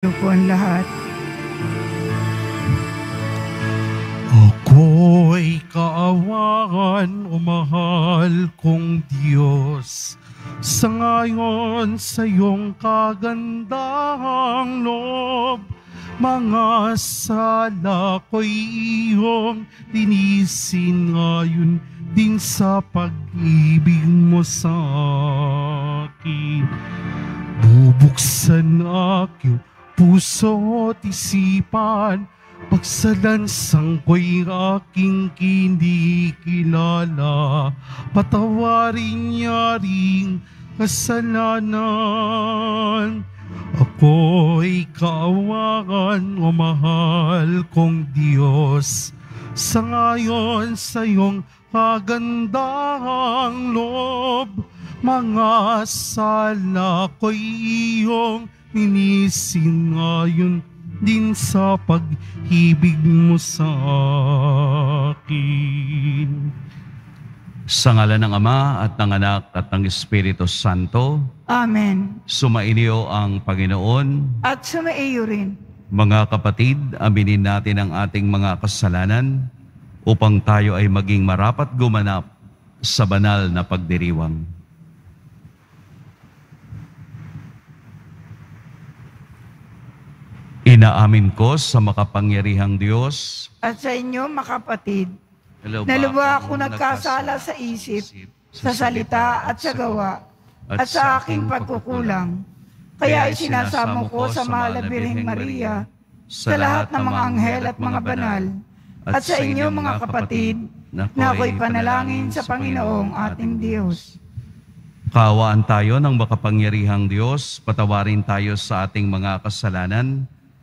Iyo po ang lahat. Ako'y kaawan, o mahal kong Diyos. Sa ngayon sa iyong kagandahang loob, mga sala ko'y iyong linisin ngayon din sa pag-ibig mo sa akin. Bubuksan aking puso at isipan, Pagsalansang ko'y aking kinikilala, patawarin niya ring kasalanan. Ako'y kaawakan o mahal kong Diyos, sa ngayon sa iyong kagandahang loob, mga sala ko'y iyong ninisin ngayon din sa pag-ibig mo sa akin. Sa ngala ng Ama at ng Anak at ng Espiritu Santo, Amen. sumainyo ang Panginoon. At sumaiyo rin. Mga kapatid, aminin natin ang ating mga kasalanan upang tayo ay maging marapat gumanap sa banal na pagdiriwang. Inaamin ko sa makapangyarihang Diyos. At sa inyo, makapatid, Hello, na lubha ako nagkasala sa isip, sa salita at sa gawa, at sa aking pagkukulang. Kaya isinasamo ko sa mahal na Birheng Maria, sa lahat ng mga anghel at mga banal, at sa inyo mga kapatid, na ako'y panalangin sa Panginoong ating Diyos. Kaawaan tayo ng makapangyarihang Diyos, patawarin tayo sa ating mga kasalanan,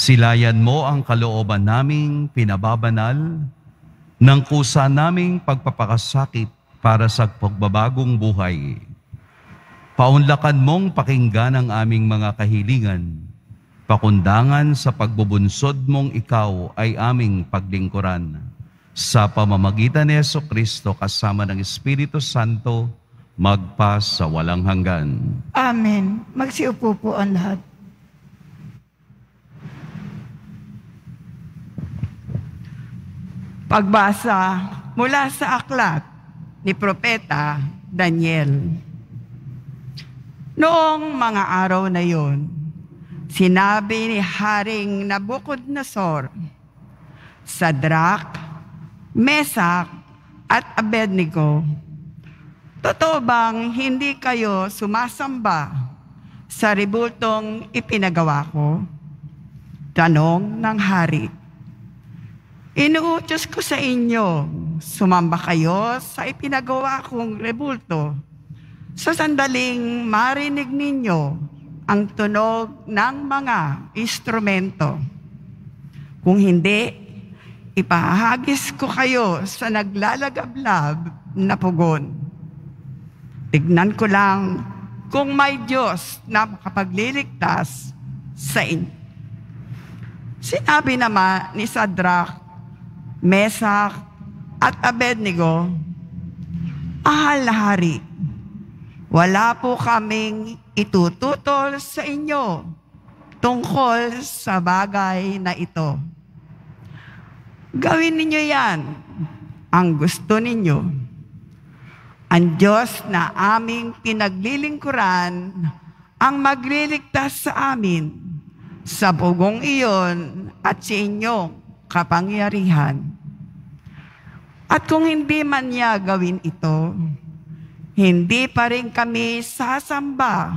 silayan mo ang kalooban naming pinababanal ng kusa naming pagpapakasakit para sa pagbabagong buhay. Paunlakan mong pakinggan ang aming mga kahilingan, pakundangan sa pagbubunsod mong ikaw ay aming paglingkuran. Sa pamamagitan ni Yeso Kristo kasama ng Espiritu Santo, magpa sa walang hanggan. Amen. Magsiupo po ang lahat. Pagbasa mula sa aklat ni Propeta Daniel. Noong mga araw na yon, sinabi ni Haring Nabucodonosor, Sadrak, Mesak, at Abednego, Totoo bang hindi kayo sumasamba sa ribultong ipinagawa ko? Tanong ng hari. Inuutos ko sa inyo, sumamba kayo sa ipinagawa kong rebulto. Sa sandaling marinig ninyo ang tunog ng mga instrumento. Kung hindi, ipahagis ko kayo sa naglalagablab na pugon. Tignan ko lang kung may Diyos na makapagliligtas sa inyo. Sinabi naman ni Sadrak, Mesak, at Abednego, Ahal na hari, wala po kaming itututol sa inyo tungkol sa bagay na ito. Gawin ninyo yan ang gusto ninyo. Ang Diyos na aming pinaglilingkuran ang magliligtas sa amin sa bugong iyon at sa inyong kapangyarihan. At kung hindi man niya gawin ito, hindi pa rin kami sasamba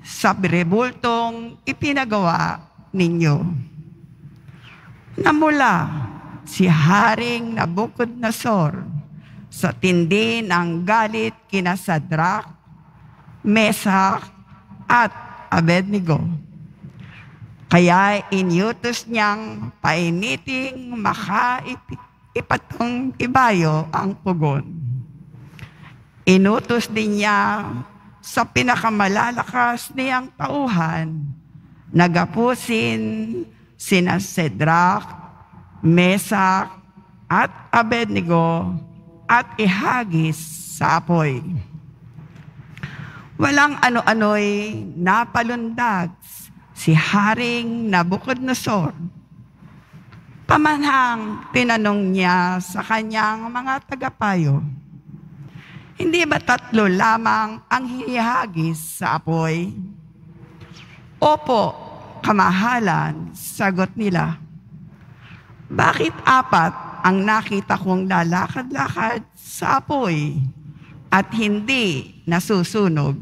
sa rebultong ipinagawa ninyo. Namula si Haring Nabucodonosor sa tindi ng galit kina Sadrak, Mesak, at Abednego. Kaya inyutos niyang painiting makaipatong ibayo ang pugon. Inutos din niya sa pinakamalalakas niyang tauhan, nagapusin sina Sedrak, Mesak, at Abednego at ihagis sa apoy. Walang ano-ano'y napalundag si Haring Nabucodonosor. Pamanhang tinanong niya sa kanyang mga tagapayo, Hindi ba tatlo lamang ang hinihagis sa apoy? Opo, kamahalan, sagot nila. Bakit apat ang nakita kong lalakad-lakad sa apoy at hindi nasusunog?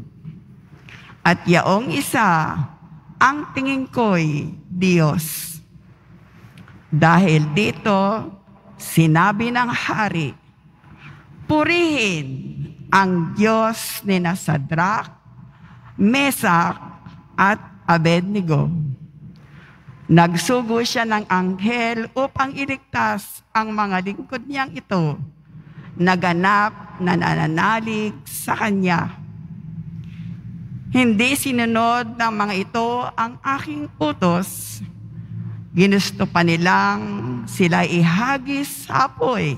At yaong isa ang tingin ko'y Diyos. Dahil dito, sinabi ng hari, purihin ang Diyos ni Nasadrak, Mesak, at Abednego. Nagsugo siya ng anghel upang iligtas ang mga lingkod niyang ito, naganap na nananalig sa kanya. Hindi sinunod ng mga ito ang aking utos. Ginusto pa nilang sila ihagis sa apoy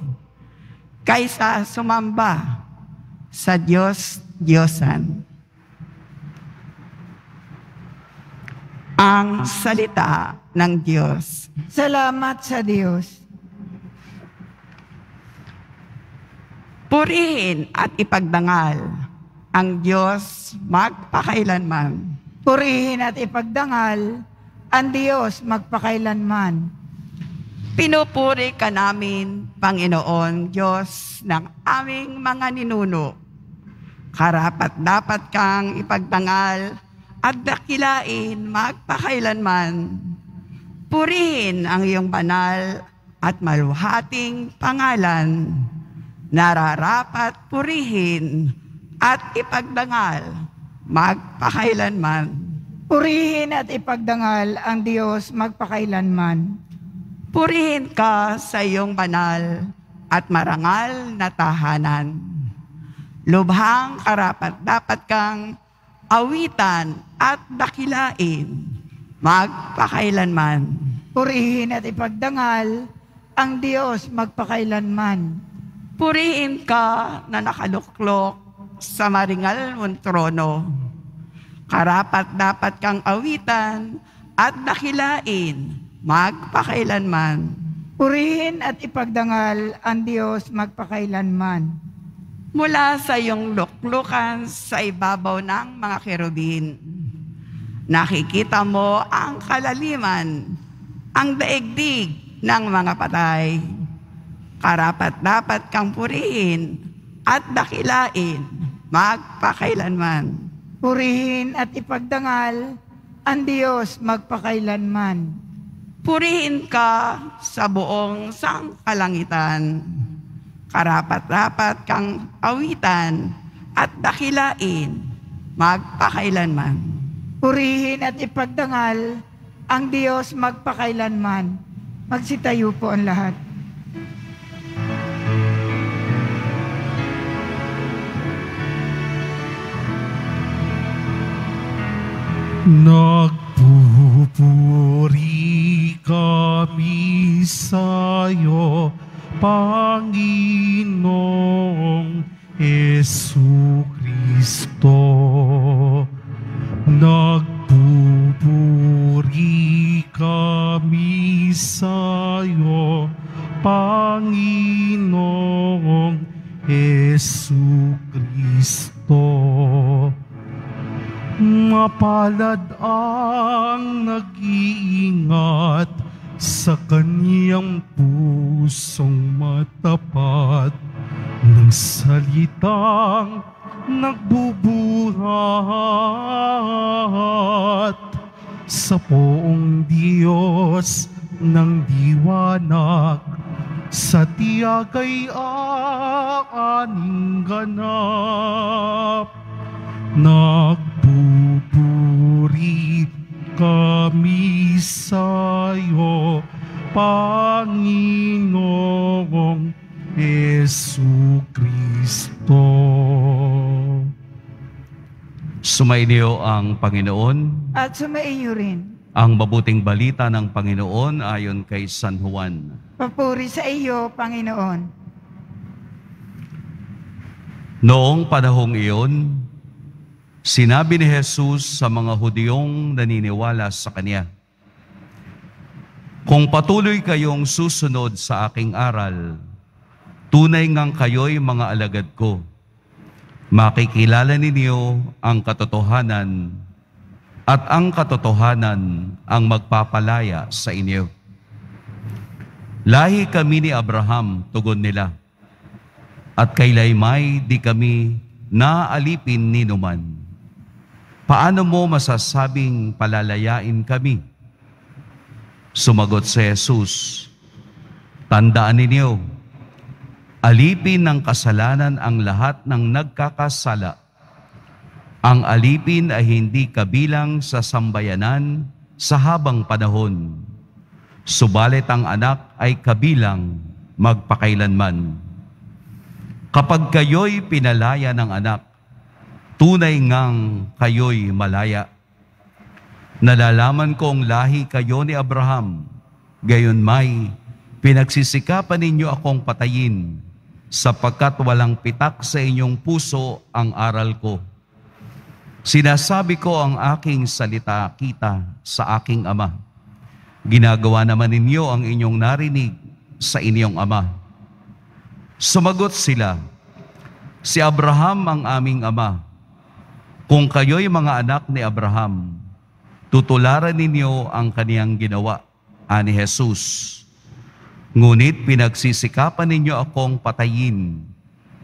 kaysa sumamba sa Diyos Diyosan. Ang salita ng Diyos. Salamat sa Diyos. Purihin at ipagdangal ang Diyos magpakailanman. Purihin at ipagdangal ang Diyos magpakailanman. Pinupuri ka namin, Panginoon, Diyos ng aming mga ninuno. Karapat dapat kang ipagdangal at dakilain magpakailanman. Purihin ang iyong banal at maluhating pangalan. Nararapat purihin at ipagdangal magpakailanman. Purihin at ipagdangal ang Diyos magpakailanman. Purihin ka sa iyong banal at marangal na tahanan. Lubhang karapat dapat kang awitan at dakilain magpakailanman. Purihin at ipagdangal ang Diyos magpakailanman. Purihin ka na nakaluklok sa maringal mong trono. Karapat dapat kang awitan at dakilain magpakailanman. Purihin at ipagdangal ang Diyos magpakailanman. Mula sa iyong luklukan sa ibabaw ng mga kerubin, nakikita mo ang kalaliman, ang daigdig ng mga patay. Karapat dapat kang purihin at dakilain magpakailanman. Purihin at ipagdangal ang Diyos magpakailanman. Purihin ka sa buong sangkalangitan. Karapat-dapat kang awitan at dakilain magpakailanman. Purihin at ipagdangal ang Diyos magpakailanman. Magsitayo po ang lahat. Nagpupuri kami sa'yo, Panginoong Yesu Kristo. Mapalad ang nag-iingat sa kaniyang pusong matapat. Ng salitang nagbubuhat sa poong Diyos ng diwanag sa tiyagay aning ganap Nagpupuri kami sa'yo, Panginoong Yesu Kristo. Sumainyo ang Panginoon, At sumaiyo rin. ang mabuting balita ng Panginoon ayon kay San Juan. Papuri sa iyo, Panginoon. Noong panahong iyon, sinabi ni Jesus sa mga Hudiyong naniniwala sa Kanya, Kung patuloy kayong susunod sa aking aral, tunay ngang kayo'y mga alagad ko. Makikilala ninyo ang katotohanan at ang katotohanan ang magpapalaya sa inyo. Lahi kami ni Abraham, tugon nila. At kay Laymay di kami naaalipin ni numan. Paano mo masasabing palalayain kami? Sumagot si Jesus, Tandaan ninyo, alipin ng kasalanan ang lahat ng nagkakasala. Ang alipin ay hindi kabilang sa sambayanan sa habang panahon. Subalit ang anak ay kabilang magpakailanman. Kapag kayo'y pinalaya ng anak, tunay ngang kayo'y malaya. Nalalaman kong lahi kayo ni Abraham, gayon may pinagsisikapan ninyo akong patayin, sapagkat walang pitak sa inyong puso ang aral ko. Sinasabi ko ang aking salita kita sa aking ama. Ginagawa naman ninyo ang inyong narinig sa inyong ama. Sumagot sila, Si Abraham ang aming ama. Kung kayo'y mga anak ni Abraham, tutularan ninyo ang kaniyang ginawa, ani Jesus. Ngunit pinagsisikapan ninyo akong patayin,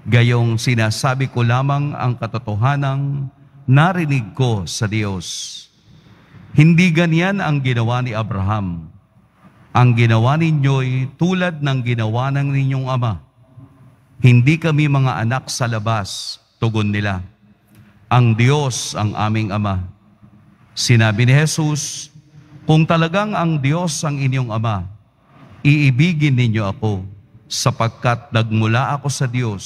gayong sinasabi ko lamang ang katotohanang narinig ko sa Diyos. Hindi ganyan ang ginawa ni Abraham. Ang ginawa ninyo'y tulad ng ginawa ng ninyong ama. Hindi kami mga anak sa labas, tugon nila. Ang Diyos ang aming Ama. Sinabi ni Jesus, kung talagang ang Diyos ang inyong Ama, iibigin ninyo ako sapagkat nagmula ako sa Diyos.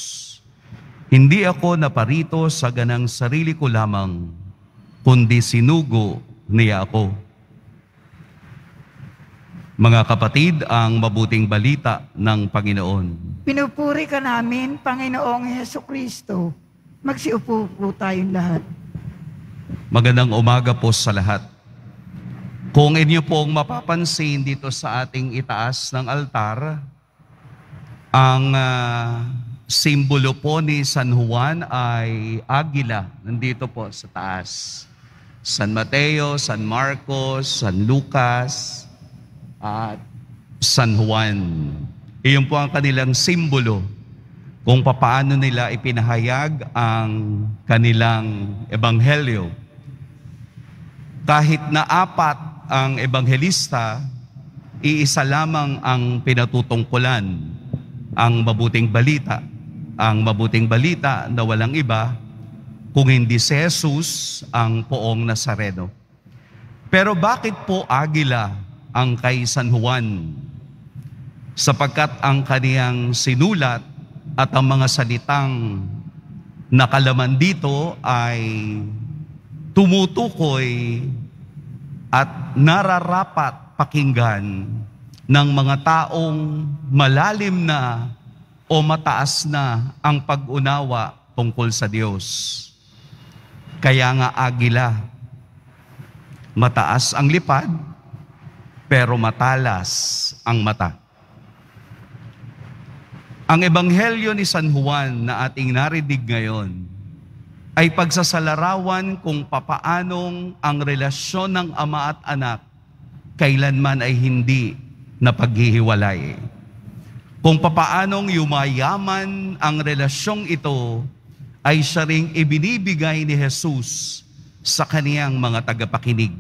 Hindi ako naparito sa ganang sarili ko lamang, kundi sinugo niya ako. Mga kapatid, ang mabuting balita ng Panginoon. Pinupuri ka namin, Panginoong Heso Kristo. Magsiupo po tayong lahat. Magandang umaga po sa lahat. Kung inyo pong mapapansin dito sa ating itaas ng altar, ang ah, simbolo po ni San Juan ay agila. Nandito po sa taas. San Mateo, San Marcos, San Lucas, at San Juan. Iyon po ang kanilang simbolo kung papaano nila ipinahayag ang kanilang ebanghelyo. Kahit na apat ang ebanghelista, iisa lamang ang pinatutungkulan, ang mabuting balita. Ang mabuting balita na walang iba, kung hindi si Jesus ang poong Nazareno. Pero bakit po agila ang kay San Juan? Sapagkat ang kaniyang sinulat at ang mga salitang nakalaman dito ay tumutukoy at nararapat pakinggan ng mga taong malalim na o mataas na ang pag-unawa tungkol sa Diyos. Kaya nga agila, mataas ang lipad, pero matalas ang mata. Ang ebanghelyo ni San Juan na ating narinig ngayon ay pagsasalarawan kung papaanong ang relasyon ng ama at anak kailanman ay hindi napaghihiwalay. Kung papaanong yumayaman ang relasyong ito ay siya ring ibinibigay ni Jesus sa kaniyang mga tagapakinig.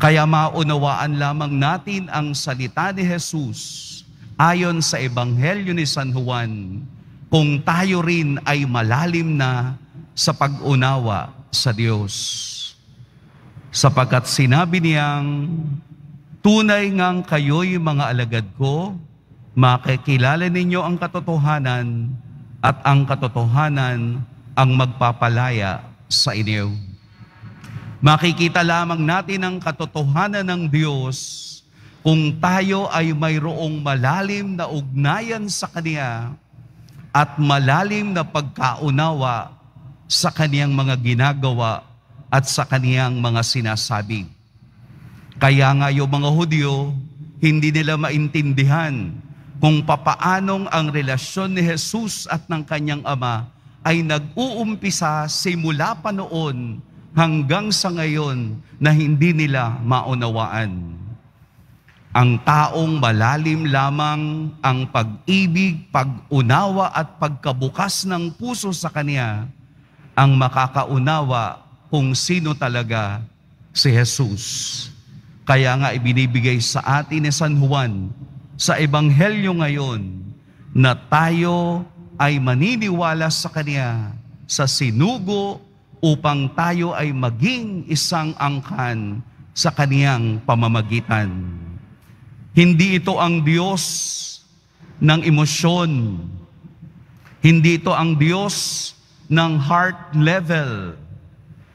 Kaya maunawaan lamang natin ang salita ni Jesus ayon sa Ebanghelyo ni San Juan kung tayo rin ay malalim na sa pag-unawa sa Diyos. sapagkat sinabi niyang, Tunay ngang kayo'y mga alagad ko, makikilala ninyo ang katotohanan at ang katotohanan ang magpapalaya sa inyo. Makikita lamang natin ang katotohanan ng Diyos kung tayo ay mayroong malalim na ugnayan sa Kanya at malalim na pagkaunawa sa Kaniyang mga ginagawa at sa Kaniyang mga sinasabi. Kaya nga yung mga Hudyo, hindi nila maintindihan kung papaanong ang relasyon ni Jesus at ng kanyang ama ay nag-uumpisa simula pa noon hanggang sa ngayon na hindi nila maunawaan. Ang taong malalim lamang ang pag-ibig, pag-unawa at pagkabukas ng puso sa Kanya ang makakaunawa kung sino talaga si Jesus. Kaya nga ibinibigay sa atin ni San Juan sa Ebanghelyo ngayon na tayo ay maniniwala sa Kanya sa sinugo upang tayo ay maging isang angkan sa Kaniyang pamamagitan. Hindi ito ang Diyos ng emosyon. Hindi ito ang Diyos ng heart level.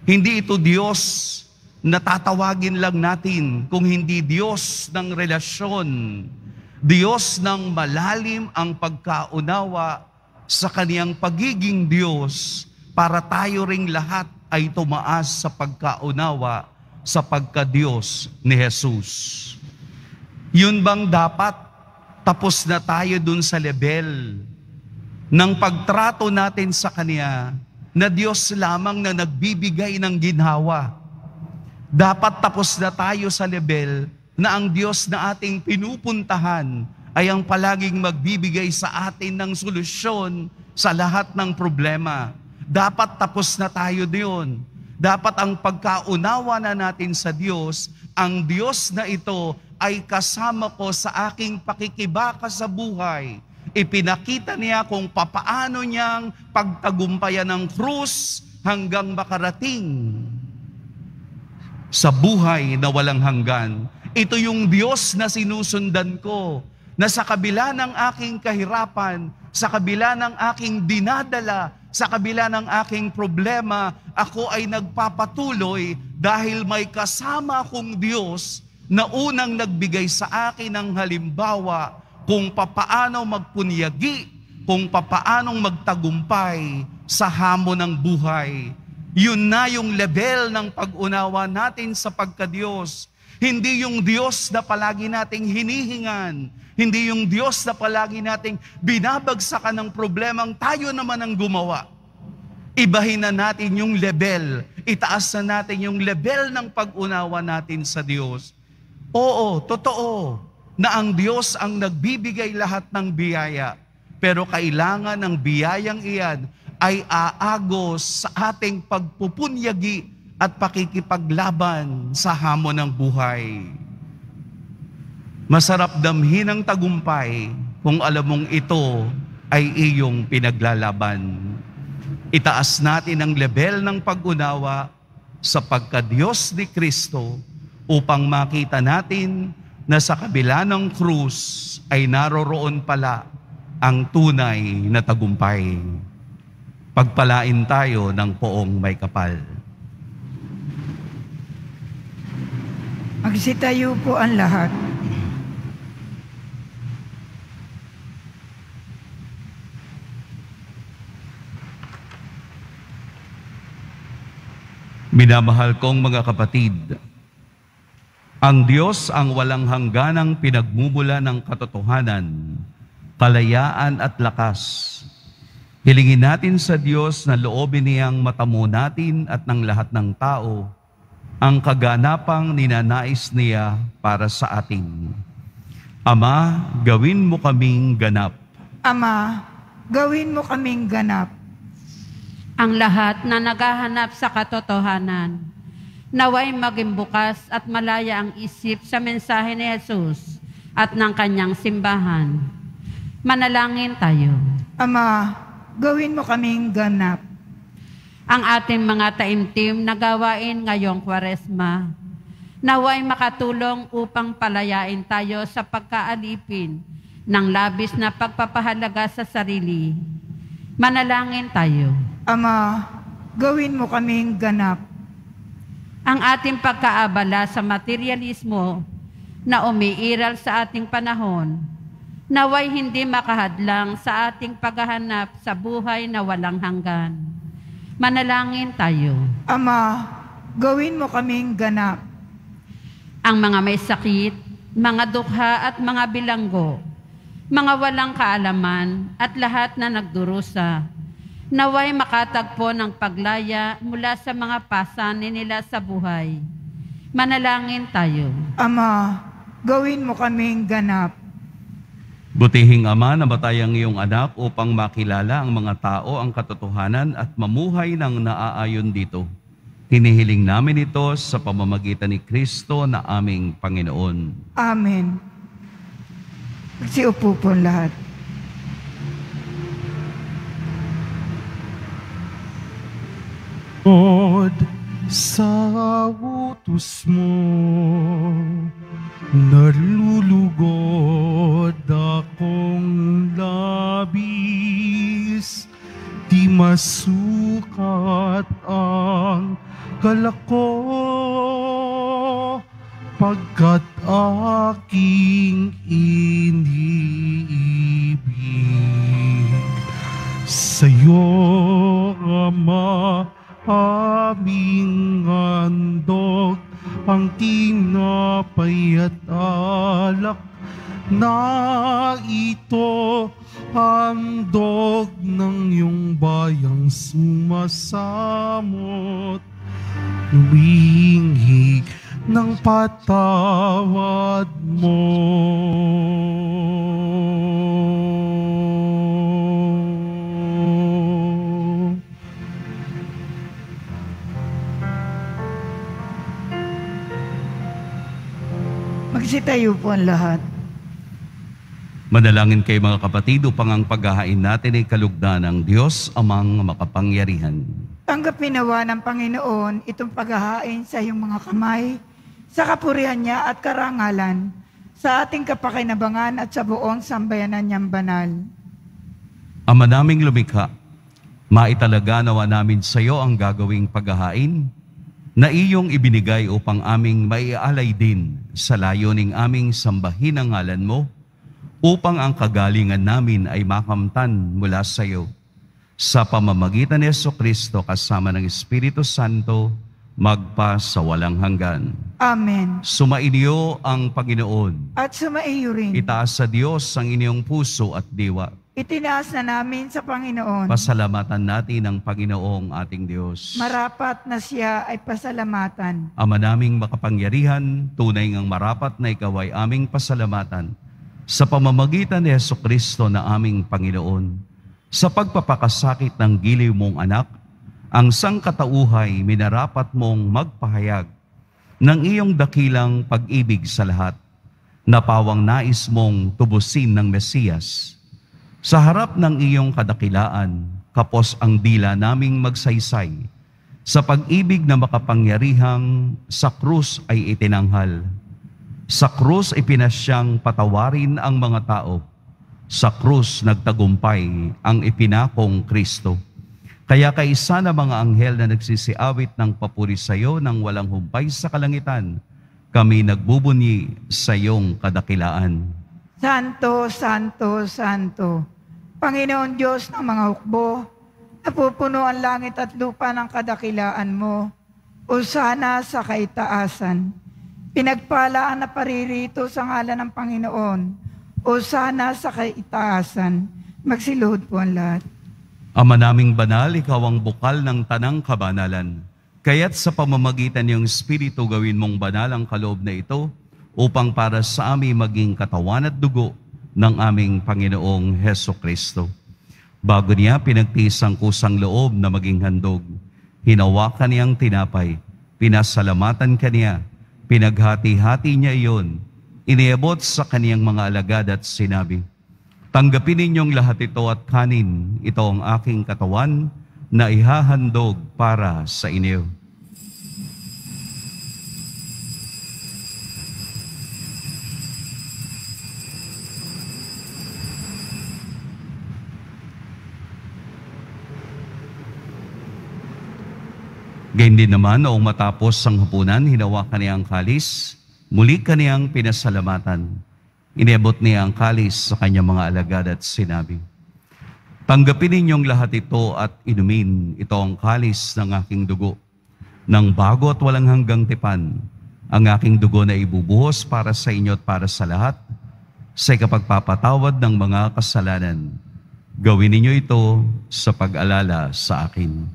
Hindi ito Diyos na tatawagin lang natin kung hindi Diyos ng relasyon. Diyos ng malalim ang pagkaunawa sa kaniyang pagiging Diyos para tayo ring lahat ay tumaas sa pagkaunawa sa pagka-Diyos ni Jesus. Yun bang dapat tapos na tayo dun sa level ng pagtrato natin sa Kanya na Diyos lamang na nagbibigay ng ginhawa. Dapat tapos na tayo sa level na ang Diyos na ating pinupuntahan ay ang palaging magbibigay sa atin ng solusyon sa lahat ng problema. Dapat tapos na tayo diyon. Dapat ang pagkaunawa na natin sa Diyos, ang Diyos na ito ay kasama ko sa aking pakikibaka sa buhay. Ipinakita niya kung papaano niyang pagtagumpayan ng krus hanggang makarating sa buhay na walang hanggan. Ito yung Diyos na sinusundan ko, na sa kabila ng aking kahirapan, sa kabila ng aking dinadala, sa kabila ng aking problema, ako ay nagpapatuloy dahil may kasama akong Diyos na unang nagbigay sa akin ng halimbawa kung papaano magpunyagi, kung papaanong magtagumpay sa hamon ng buhay. Yun na yung level ng pag-unawa natin sa pagka-Diyos. Hindi yung Diyos na palagi nating hinihingan. Hindi yung Diyos na palagi nating binabagsakan ng problemang tayo naman ang gumawa. Ibahin na natin yung level. Itaas na natin yung level ng pag-unawa natin sa Diyos. Oo, totoo na ang Diyos ang nagbibigay lahat ng biyaya. Pero kailangan ng biyayang iyan ay aagos sa ating pagpupunyagi at pakikipaglaban sa hamon ng buhay. Masarap damhin ang tagumpay kung alam mong ito ay iyong pinaglalaban. Itaas natin ang level ng pag-unawa sa pagka-Diyos ni Kristo upang makita natin na sa kabila ng krus ay naroroon pala ang tunay na tagumpay. Pagpalain tayo ng poong may kapal. Magsitayo po ang lahat. Minamahal kong mga kapatid, ang Diyos ang walang hangganang pinagmumula ng katotohanan, kalayaan at lakas. Hilingin natin sa Diyos na loobin niyang matamo natin at ng lahat ng tao ang kaganapang ninanais niya para sa atin. Ama, gawin mo kaming ganap. Ama, gawin mo kaming ganap. Ang lahat na naghahanap sa katotohanan. Naway maging bukas at malaya ang isip sa mensahe ni Jesus at ng kanyang simbahan. Manalangin tayo. Ama, gawin mo kaming ganap. ang ating mga taimtim na gawain ngayong kwaresma. Naway makatulong upang palayain tayo sa pagkaalipin ng labis na pagpapahalaga sa sarili. Manalangin tayo. Ama, gawin mo kaming ganap. Ang ating pagkaabala sa materialismo na umiiral sa ating panahon, naway hindi makahadlang sa ating paghahanap sa buhay na walang hanggan. Manalangin tayo. Ama, gawin mo kaming ganap. Ang mga may sakit, mga dukha at mga bilanggo, mga walang kaalaman at lahat na nagdurusa, naway makatagpo ng paglaya mula sa mga pasanin nila sa buhay. Manalangin tayo. Ama, gawin mo kaming ganap. Butihing Ama, namatay ang iyong anak upang makilala ang mga tao ang katotohanan at mamuhay ng naaayon dito. Hinihiling namin ito sa pamamagitan ni Kristo na aming Panginoon. Amen. Magsiupo po lahat. Lord, sa utos mo, nalulugod akong labis, di masukat ang galak ko, pagkat aking iniibig. Sa'yo, Ama, aming handog ang tinapay at alak na ito handog ng iyong bayang sumasamot Luminghig ng patawad mo. Magsitayo po ang lahat. Manalangin kayo mga kapatid upang ang paghahain natin ay kalugdan ng Diyos amang makapangyarihan. Tanggapin nawa ng Panginoon itong paghahain sa iyong mga kamay, sa kapurihan niya at karangalan, sa ating kapakinabangan at sa buong sambayanan niyang banal. Ama naming lumikha, maitalaga nawa namin sa iyo ang gagawing paghahain na iyong ibinigay upang aming maialay din sa layuning aming sambahin ang ngalan mo upang ang kagalingan namin ay makamtan mula sa iyo. Sa pamamagitan ni Yeso Kristo kasama ng Espiritu Santo, magpa sa walang hanggan. Amen. Sumainyo ang Panginoon. At sumaiyo rin. Itaas sa Diyos ang inyong puso at diwa. Itinaas na namin sa Panginoon. Pasalamatan natin ang Panginoong ating Diyos. Marapat na siya ay pasalamatan. Ama naming makapangyarihan, tunay ngang marapat na ikaw ay aming pasalamatan sa pamamagitan ni Yeso Kristo na aming Panginoon. Sa pagpapakasakit ng giliw mong anak, ang sangkatauhay minarapat mong magpahayag ng iyong dakilang pag-ibig sa lahat, na pawang nais mong tubusin ng Mesiyas. Sa harap ng iyong kadakilaan, kapos ang dila naming magsaysay, sa pag-ibig na makapangyarihang sa krus ay itinanghal. Sa krus ipinasyang patawarin ang mga tao. Sa krus nagtagumpay ang ipinakong Kristo. Kaya kaisa na mga anghel na nagsisiawit ng papuri sa iyo nang walang humpay sa kalangitan, kami nagbubunyi sa iyong kadakilaan. Santo, Santo, Santo. Panginoon Diyos ng mga hukbo, napupuno ang langit at lupa ng kadakilaan mo. O sana sa kaitaasan. Pinagpala ang naparirito sa ngalan ng Panginoon. O sana sa kaitaasan. Magsiluhod po ang lahat. Ama naming banal, ikaw ang bukal ng tanang kabanalan. Kaya't sa pamamagitan ng Espiritu gawin mong banal ang kaloob na ito upang para sa amin maging katawan at dugo ng aming Panginoong Heso Kristo. Bago niya pinagtiis ang kusang loob na maging handog, hinawakan niyang tinapay, pinasalamatan kaniya, pinaghati-hati niya iyon, iniabot sa kaniyang mga alagad at sinabi, Tanggapin ninyong lahat ito at kanin, ito ang aking katawan na ihahandog para sa inyo. Gayun din naman, noong matapos ang hapunan, hinawakan niya ang kalis, muli kaniyang pinasalamatan. Inebot niya ang kalis sa kanyang mga alagad at sinabi, Tanggapin ninyong lahat ito at inumin ito ang kalis ng aking dugo, ng bago at walang hanggang tipan, ang aking dugo na ibubuhos para sa inyo at para sa lahat, sa kapagpapatawad ng mga kasalanan. Gawin ninyo ito sa pag-alala sa akin.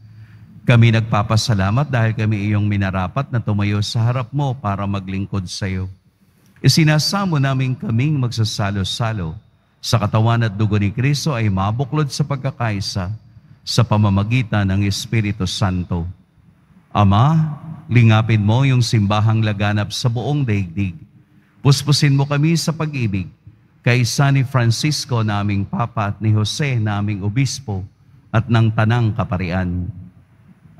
Kami nagpapasalamat dahil kami iyong minarapat na tumayo sa harap mo para maglingkod sa iyo. Isinasamo namin kaming magsasalo-salo sa katawan at dugo ni Kristo ay mabuklod sa pagkakaisa sa pamamagitan ng Espiritu Santo. Ama, lingapin mo yung simbahang laganap sa buong daigdig. Puspusin mo kami sa pag-ibig kaysa ni Francisco naming Papa at ni Jose naming Obispo at ng Tanang Kaparian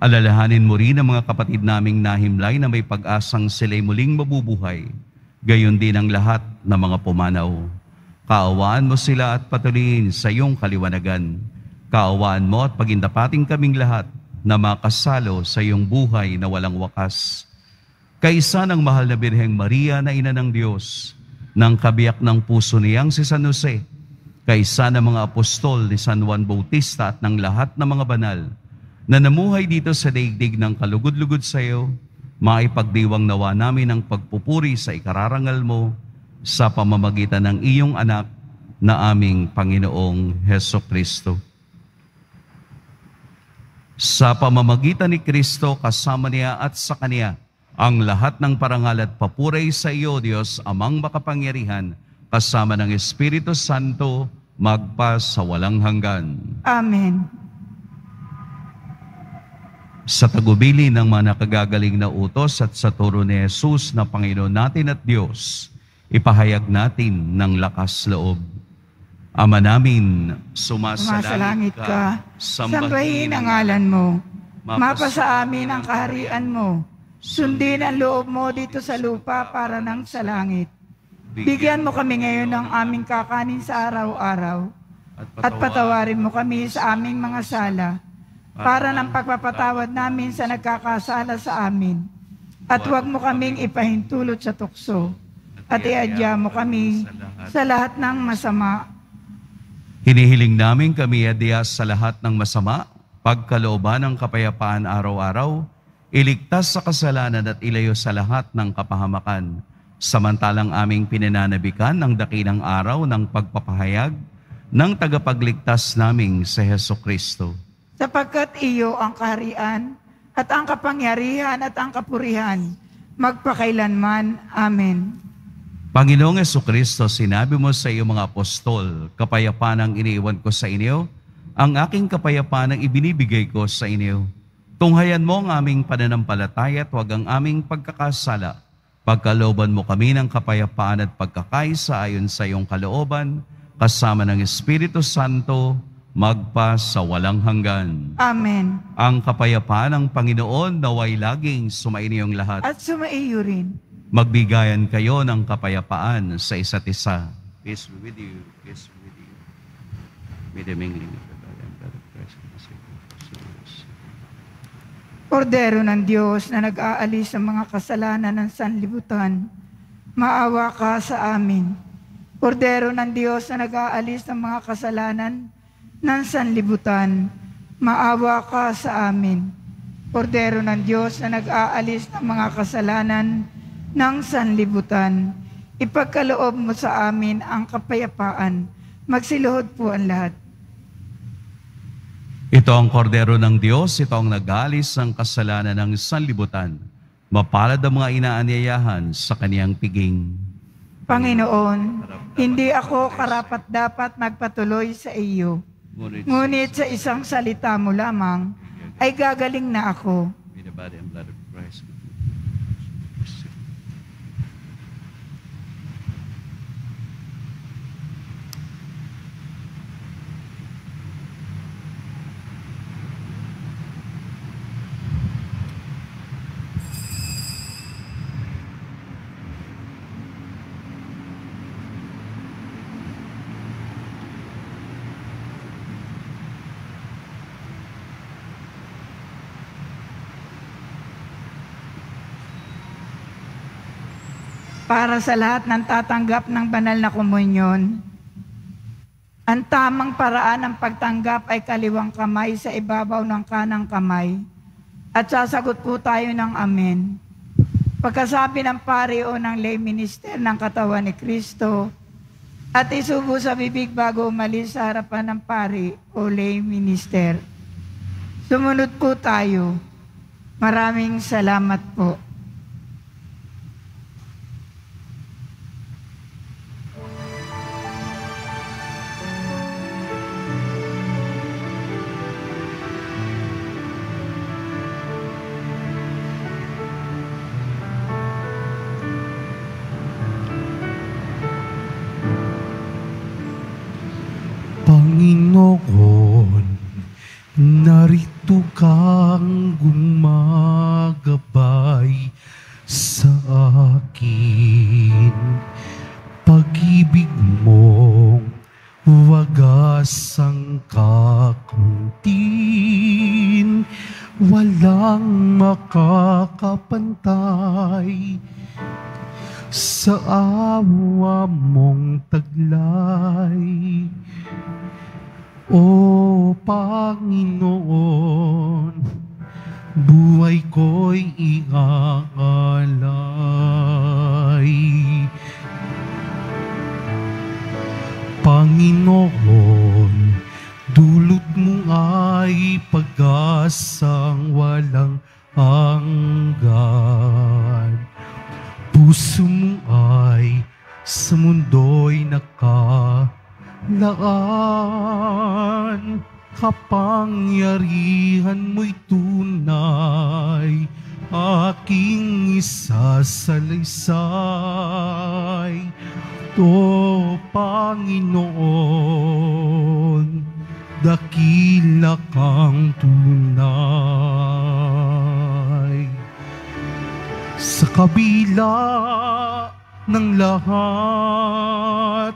Alalahanin mo rin ang mga kapatid naming nahimlay na may pag-asang sila'y muling mabubuhay, gayon din ang lahat ng mga pumanaw. Kaawaan mo sila at patuloyin sa iyong kaliwanagan. Kaawaan mo at pagindapating kaming lahat na makasalo sa iyong buhay na walang wakas. Kaisa ng mahal na Birheng Maria na ina ng Diyos, ng kabiyak ng puso niyang si San Jose, kaisa ng mga apostol ni San Juan Bautista at ng lahat ng mga banal, na namuhay dito sa daigdig ng kalugod-lugod sa iyo, maipagdiwang nawa namin ang pagpupuri sa ikararangal mo sa pamamagitan ng iyong anak na aming Panginoong Heso Kristo. Sa pamamagitan ni Kristo, kasama niya at sa Kanya, ang lahat ng parangal at papuray sa iyo, Diyos, amang makapangyarihan, kasama ng Espiritu Santo, magpa sa walang hanggan. Amen. Sa tagubili ng mga nakagagaling na utos at sa turo ni Jesus na Panginoon natin at Diyos, ipahayag natin ng lakas loob. Ama namin, sumasalangit ka, sambahin ang ngalan mo. Mapa sa amin ang kaharian mo. Sundin ang loob mo dito sa lupa para nang sa langit. Bigyan mo kami ngayon ng aming kakanin sa araw-araw. At patawarin mo kami sa aming mga sala para ng pagpapatawad namin sa nagkakasala sa amin. At huwag mo kaming ipahintulot sa tukso. At iadya mo kami sa lahat ng masama. Hinihiling namin kami adya sa lahat ng masama, pagkalooban ng kapayapaan araw-araw, iligtas sa kasalanan at ilayo sa lahat ng kapahamakan, samantalang aming pinananabikan ng dakilang araw ng pagpapahayag ng tagapagligtas naming sa Heso Kristo sapagkat iyo ang kaharian at ang kapangyarihan at ang kapurihan magpakailanman. Amen. Panginoong Yeso Kristo, sinabi mo sa iyong mga apostol, kapayapaan ang iniiwan ko sa inyo, ang aking kapayapaan ang ibinibigay ko sa inyo. Tunghayan mo ang aming pananampalataya at huwag ang aming pagkakasala. Pagkalooban mo kami ng kapayapaan at pagkakaisa ayon sa iyong kalooban, kasama ng Espiritu Santo, magpa sa walang hanggan. Amen. Ang kapayapaan ng Panginoon naway laging sumainiyong lahat. At sumaiyo rin. Magbigayan kayo ng kapayapaan sa isa't isa. Peace be with you. Peace be with you. May the mingling of the God and God of Christ. Kordero ng Diyos na nag-aalis ng mga kasalanan ng sanlibutan, maawa ka sa amin. Kordero ng Diyos na nag-aalis ng mga kasalanan ng sanlibutan, maawa ka sa amin. Kordero ng Diyos na nag-aalis ng mga kasalanan ng sanlibutan. Ipagkaloob mo sa amin ang kapayapaan. Magsiluhod po ang lahat. Ito ang kordero ng Diyos, ito ang nagalis ng kasalanan ng sanlibutan. Mapalad ang mga inaanyayahan sa kaniyang piging. Panginoon, hindi ako karapat dapat magpatuloy sa iyo. Ngunit sa isang salita mo lamang, ay gagaling na ako. May the body and blood of Christ. Para sa lahat ng tatanggap ng banal na komunyon. Ang tamang paraan ng pagtanggap ay kaliwang kamay sa ibabaw ng kanang kamay at sasagot po tayo ng amen. Pagkasabi ng pari o ng lay minister ng katawan ni Kristo at isubo sa bibig bago umalis sa harapan ng pari o lay minister. Sumunod po tayo. Maraming salamat po. Panginoon, ay sa mundo'y nakalaan. Kapangyarihan mo'y tunay, aking isasalaysay. O Panginoon, dakila kang tunay. Sa kabila ng lahat,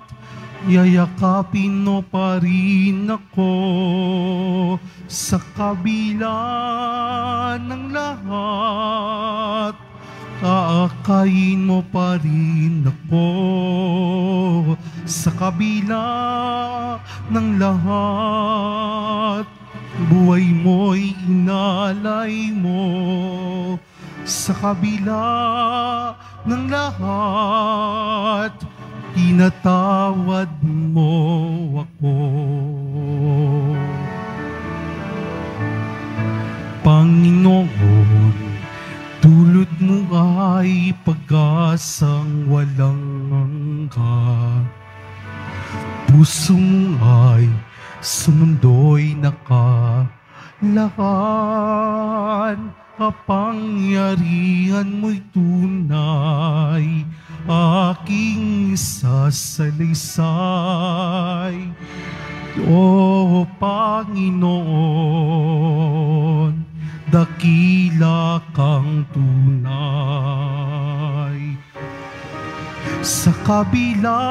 yayakapin mo pa rin ako. Sa kabila ng lahat, kaakayin mo pa rin ako. Sa kabila ng lahat, buhay mo'y inalay mo sa kabila ng lahat, tinatawad mo ako. Panginoon, tulad mo ay pag-asang walang hanggan. Puso mo ay sa mundo'y nakalaan. Kapangyarihan mo'y tunay, aking sasalaysay. O Panginoon, dakila kang tunay. Sa kabila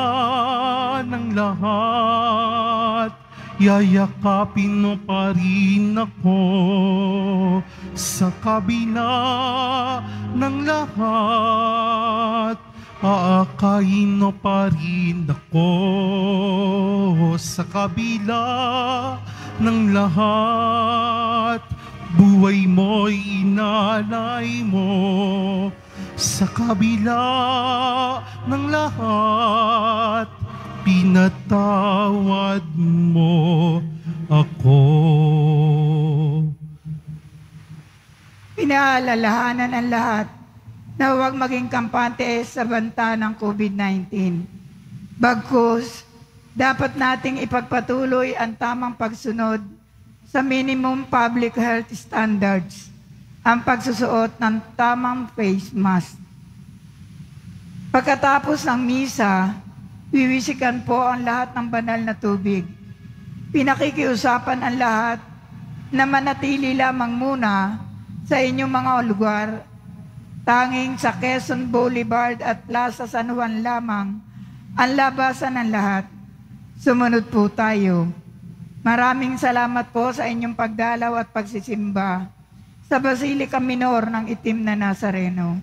ng lahat, yayakapin mo pa rin ako. Sa kabila ng lahat, aakayin mo pa rin ako. Sa kabila ng lahat, buhay mo'y inalay mo sa kabila ng lahat, pinatawad mo ako. Pinaalalahanan ang lahat na huwag maging kampante sa banta ng COVID-19. Bagkus, dapat nating ipagpatuloy ang tamang pagsunod sa minimum public health standards, ang pagsusuot ng tamang face mask. Pagkatapos ng misa, wiwisikan po ang lahat ng banal na tubig. Pinakikiusapan ang lahat na manatili lamang muna sa inyong mga lugar. Tanging sa Quezon Boulevard at Plaza San Juan lamang ang labasan ng lahat. Sumunod po tayo. Maraming salamat po sa inyong pagdalaw at pagsisimba sa Basilica Minor ng Itim na Nazareno.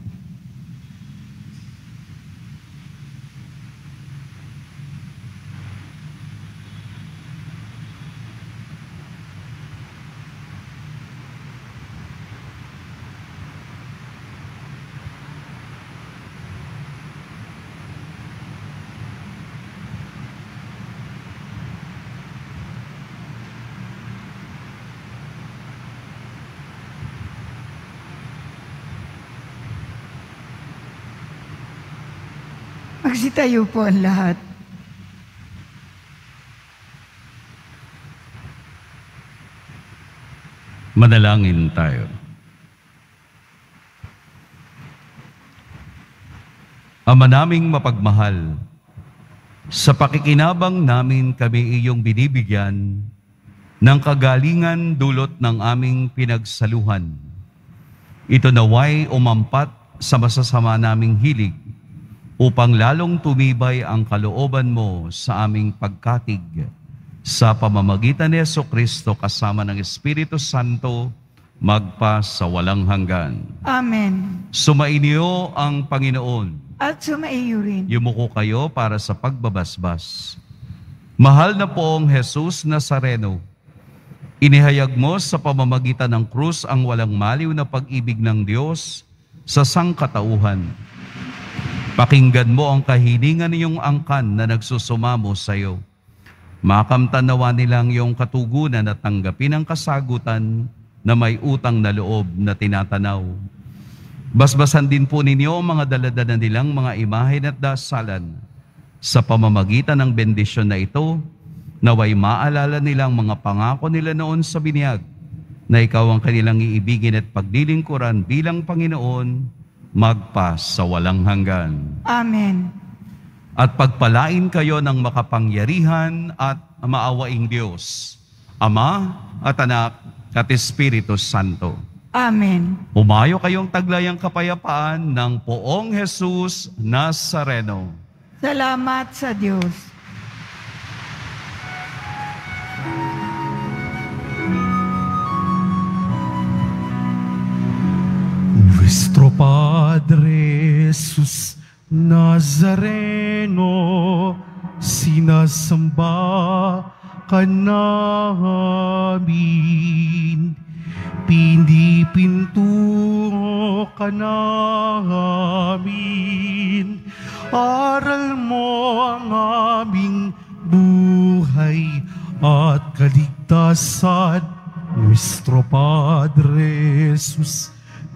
Magsitayo po ang lahat. Manalangin tayo. Ama naming mapagmahal, sa pakikinabang namin kami iyong binibigyan ng kagalingan dulot ng aming pinagsaluhan. Ito naway umampat sa masasama naming hilig upang lalong tumibay ang kalooban mo sa aming pagkatig sa pamamagitan ni Yeso Kristo kasama ng Espiritu Santo magpa sa walang hanggan. Amen. Sumainyo ang Panginoon. At sumaiyo rin. Yumuko kayo para sa pagbabasbas. Mahal na poong Jesus Nazareno, inihayag mo sa pamamagitan ng krus ang walang maliw na pag-ibig ng Diyos sa sangkatauhan. Pakinggan mo ang kahilingan niyong angkan na nagsusumamo sa iyo. Makamtan nawa nilang iyong katugunan at tanggapin ang kasagutan na may utang na loob na tinatanaw. Basbasan din po ninyo ang mga daladala nilang mga imahen at dasalan sa pamamagitan ng bendisyon na ito, naway maalala nilang mga pangako nila noon sa biniyag na ikaw ang kanilang iibigin at paglilingkuran bilang Panginoon magpa sa walang hanggan. Amen. At pagpalain kayo ng makapangyarihan at maawaing Diyos, Ama at Anak at Espiritu Santo. Amen. Umayo kayong taglayang kapayapaan ng poong Jesus Nazareno. Salamat sa Diyos. Nuestro Padre Jesus Nazareno, sinasamba ka namin. Pinipintungo ka namin. Aral mo ang aming buhay at kaligtasan. Nuestro Padre Jesus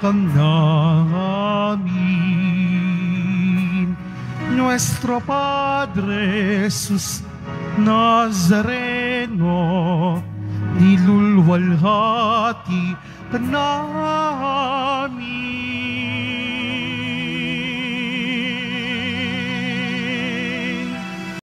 kang namin. Nuestro Padre Jesus Nazareno, nilulwalhati ka namin.